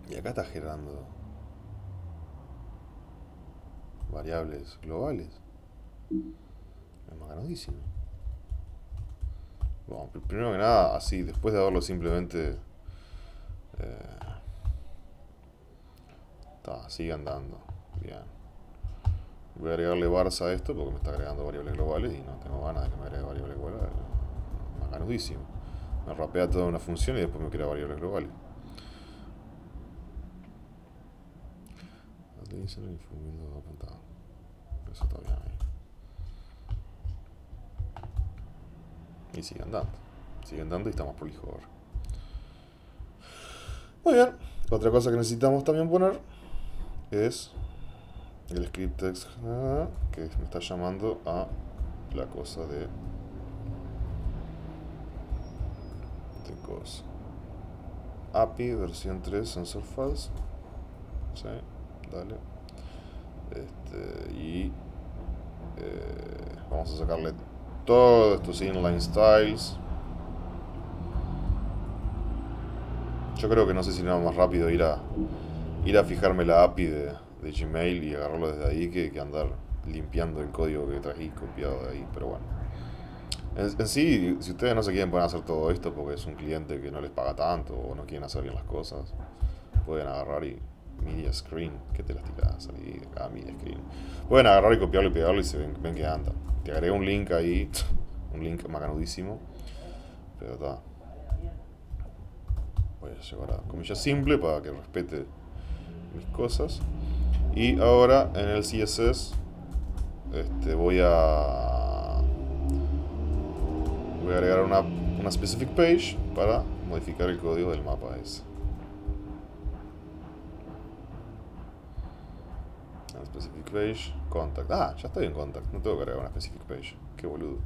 Y acá está generando variables globales. Es más grandísimo. Bueno, primero que nada, así, después de haberlo simplemente... Eh, sigue andando. Bien. Voy a agregarle Barça a esto porque me está agregando variables globales y no tengo ganas de que me agregue variables globales. Más ganudísimo. Me rapea toda una función y después me crea variables globales. Eso está bien ahí. Y sigue andando. Sigue andando y estamos prolijo ahora. Muy bien. Otra cosa que necesitamos también poner es el script text que me está llamando a la cosa de de cosa API versión 3 sensor false ¿sí? Dale. Este, y eh, vamos a sacarle todos estos inline styles. Yo creo que no sé si nada más rápido ir a ir a fijarme la API de, de Gmail y agarrarlo desde ahí que, que, andar limpiando el código que traje copiado de ahí pero bueno. En, en, sí si ustedes no se quieren pueden hacer todo esto porque es un cliente que no les paga tanto o no quieren hacer bien las cosas pueden agarrar y Media Screen. ¿Qué te las tiras? Salí acá, Media Screen. Pueden agarrar y copiarlo y pegarlo y se ven, que anda. Te agrego un link ahí. Un link macanudísimo. Pero está. Voy a llevar a comillas simple para que respete mis cosas. Y ahora en el CSS este, voy a voy a agregar una, una specific page para modificar el código del mapa ese. Specific page, contact. Ah, ya estoy en contact, no tengo que agregar una specific page. Qué boludo.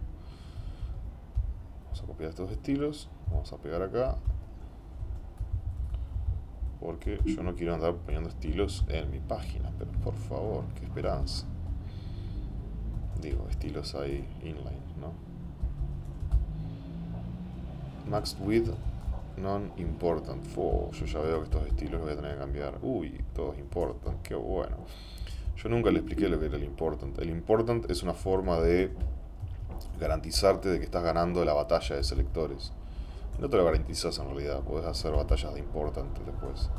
Vamos a copiar estos estilos, vamos a pegar acá. Porque yo no quiero andar poniendo estilos en mi página, pero por favor, qué esperanza. digo, estilos ahí inline, ¿no? Max width non-important. Yo ya veo que estos estilos los voy a tener que cambiar. Uy, todos important, qué bueno. Yo nunca le expliqué lo que era el important. El important es una forma de garantizarte de que estás ganando la batalla de selectores. No te lo garantizas en realidad, puedes hacer batallas de important después.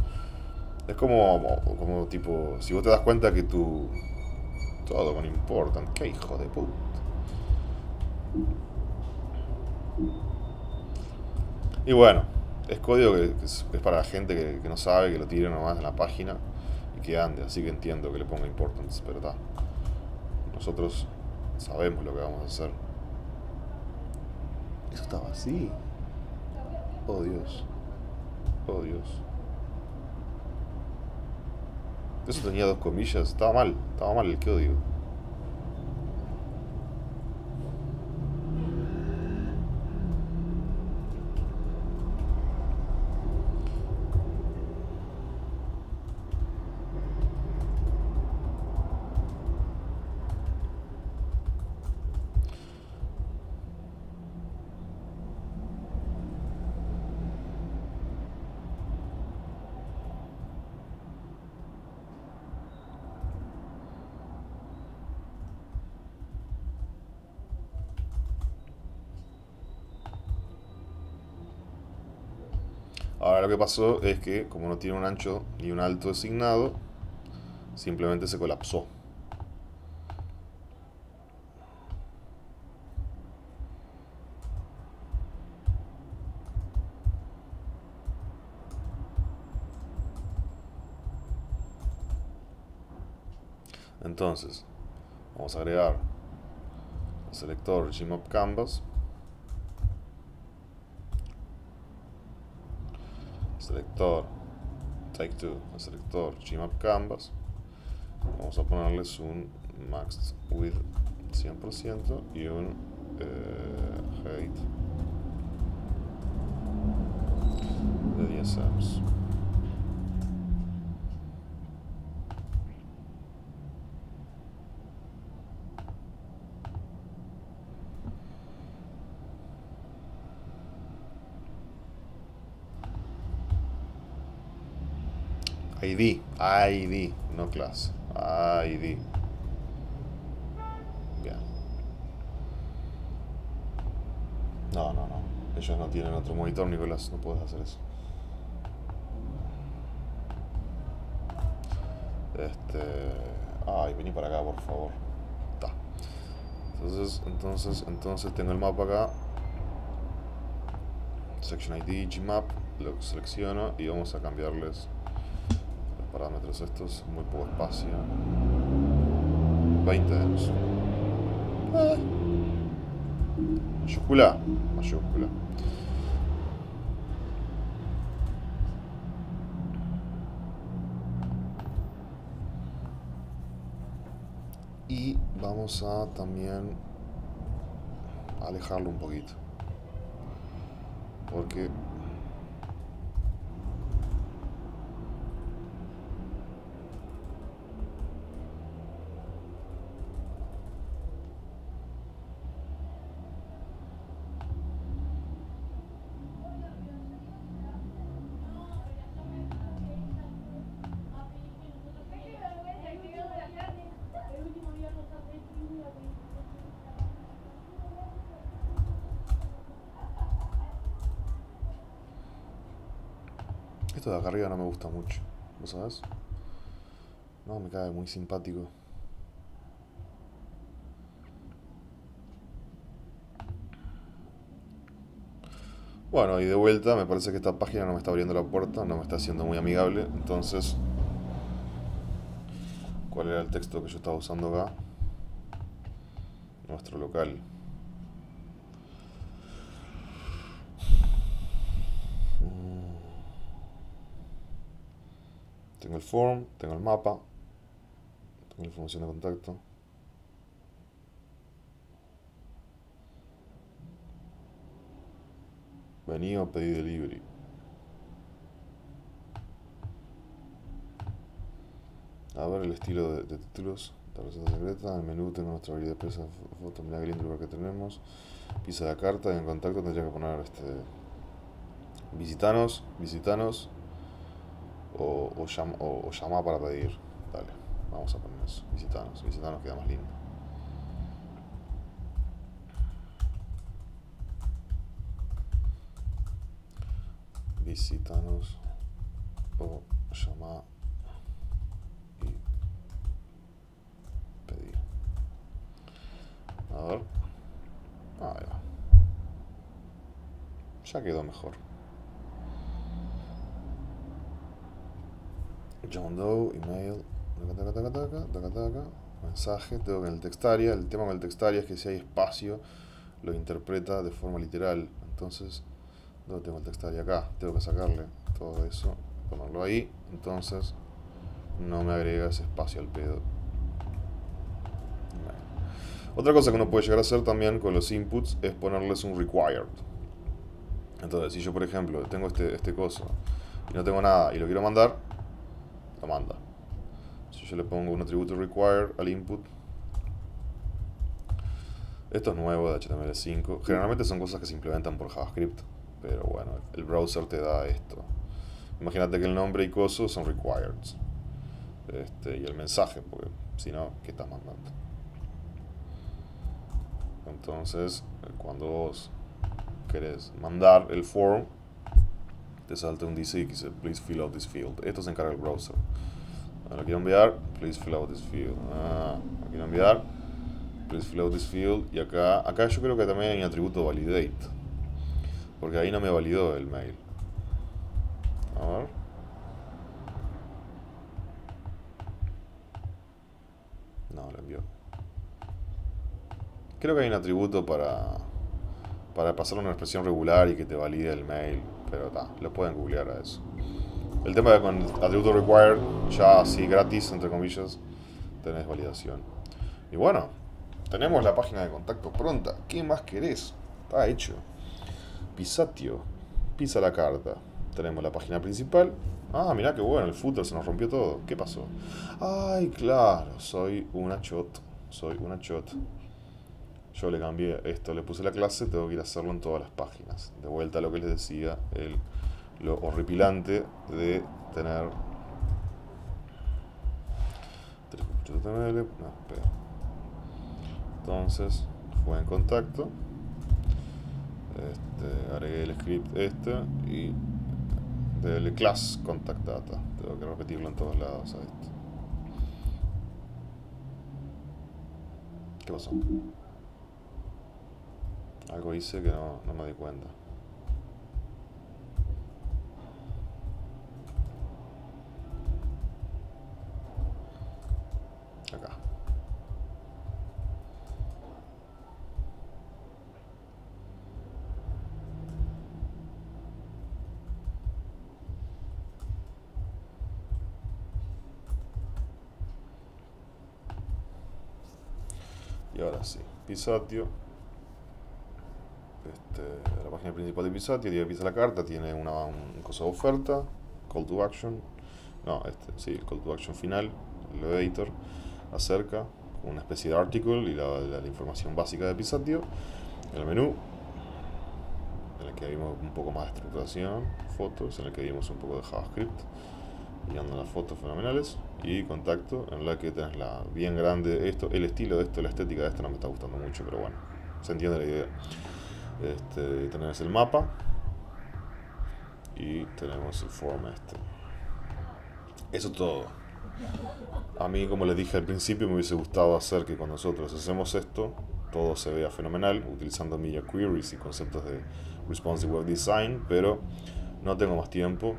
Es como, como tipo, si vos te das cuenta que tu... Todo con important, qué hijo de puta. Y bueno, es código que, es, para la gente que, no sabe, que lo tire nomás en la página que ande, así que entiendo que le ponga importance, está. Nosotros sabemos lo que vamos a hacer. Eso estaba así. Oh Dios. Oh Dios. Eso tenía dos comillas. Estaba mal. Estaba mal el código. Lo que pasó es que como no tiene un ancho ni un alto designado, simplemente se colapsó. Entonces, vamos a agregar el selector Gmap Canvas selector take 2 el selector gmap canvas. Vamos a ponerles un max width 100% y un eh, height de 10 amps ID, ID, no class. ID. Bien. No, no, no. Ellos no tienen otro monitor, Nicolás. No puedes hacer eso. Este. Ay, vení para acá, por favor. Está. Entonces, entonces, entonces tengo el mapa acá. Section ID, Gmap. Lo selecciono y vamos a cambiarles parámetros estos, muy poco espacio. 20 años. Eh. Mayúscula, mayúscula. Y vamos a también alejarlo un poquito. Porque Esto de acá arriba no me gusta mucho. ¿Vos sabes? No, me cae muy simpático. Bueno, y de vuelta, me parece que esta página no me está abriendo la puerta, no me está haciendo muy amigable. Entonces, ¿cuál era el texto que yo estaba usando acá? Nuestro local. Tengo el form, tengo el mapa, tengo la información de contacto. Venido a pedir delivery. A ver el estilo de, títulos. La receta secreta, el menú tengo nuestra habilidad de presa foto, mirá lindo lugar que tenemos. Pisa la carta y en contacto tendría que poner este visitanos, visitanos o, o, llama, para pedir. Dale, vamos a poner eso. Visitanos, visitanos queda más lindo. Visitanos o llama y pedir. A ver. Ahí va. Ya quedó mejor. John Doe, email, mensaje, tengo que en el textaria, el tema con el textaria es que si hay espacio lo interpreta de forma literal, entonces, ¿dónde tengo el textaria? Acá, tengo que sacarle todo eso, ponerlo ahí, entonces no me agrega ese espacio al pedo. Otra cosa que uno puede llegar a hacer también con los inputs es ponerles un required. Entonces, si yo por ejemplo tengo este, este coso y no tengo nada y lo quiero mandar, manda. Si yo le pongo un atributo require al input, esto es nuevo de HTML5. Generalmente son cosas que se implementan por JavaScript, pero bueno, el browser te da esto. Imagínate que el nombre y coso son required. Este, y el mensaje, porque si no, ¿qué estás mandando? Entonces, cuando vos querés mandar el form, te salta un DC que dice please fill out this field. Esto se encarga el browser. Ahora quiero enviar, please fill out this field. Ah, quiero enviar, please fill out this field. Y acá, acá yo creo que también hay un atributo validate. Porque ahí no me validó el mail. A ver. No, lo envió. Creo que hay un atributo para, para pasar una expresión regular y que te valide el mail. Pero está, lo pueden googlear a eso. El tema de con atributo required, ya así gratis, entre comillas, tenés validación. Y bueno, tenemos la página de contacto pronta. ¿Qué más querés? Está hecho. Pisatio. Pisa la carta. Tenemos la página principal. Ah, mirá qué bueno, el footer se nos rompió todo. ¿Qué pasó? Ay, claro, soy una chot. Soy una chot. Yo le cambié esto, le puse la clase, tengo que ir a hacerlo en todas las páginas. De vuelta a lo que les decía, el, lo horripilante de tener... Entonces, fue en contacto. Este, agregué el script este y del class contact data. Tengo que repetirlo en todos lados a esto. ¿Qué pasó? Algo hice que no, no me di cuenta. Acá. Y ahora sí, Pisatio. Este, la página principal de Pisatio, tiene pisa la carta, tiene una, un cosa de oferta, call to action. No, este, sí, el call to action final, el editor, acerca, una especie de article y la, la, la información básica de Pisatio. El menú, en el que vimos un poco más de estructuración, fotos, en el que vimos un poco de JavaScript y las fotos fenomenales y contacto en la que tenés la bien grande esto el estilo de esto la estética de esto no me está gustando mucho pero bueno se entiende la idea este, tenés el mapa. Y tenemos el form este. Eso todo. A mí como les dije al principio me hubiese gustado hacer que cuando nosotros hacemos esto todo se vea fenomenal utilizando media queries y conceptos de responsive web design pero no tengo más tiempo.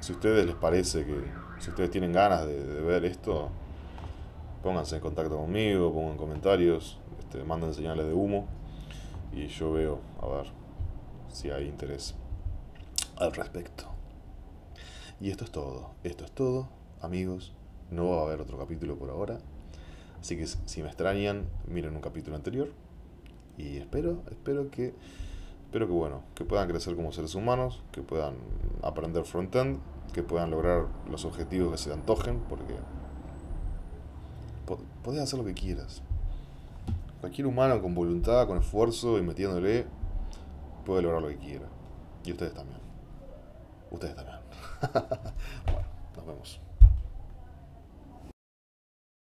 Si a ustedes les parece que, si ustedes tienen ganas de, de ver esto, pónganse en contacto conmigo, pongan comentarios, este, manden señales de humo y yo veo a ver si hay interés al respecto. Y esto es todo, esto es todo, amigos, no va a haber otro capítulo por ahora, así que si me extrañan, miren un capítulo anterior y espero, espero que Espero que bueno, que puedan crecer como seres humanos, que puedan aprender frontend, que puedan lograr los objetivos que se antojen, porque podés hacer lo que quieras. Cualquier humano con voluntad, con esfuerzo y metiéndole, puede lograr lo que quiera. Y ustedes también. Ustedes también. bueno, nos vemos.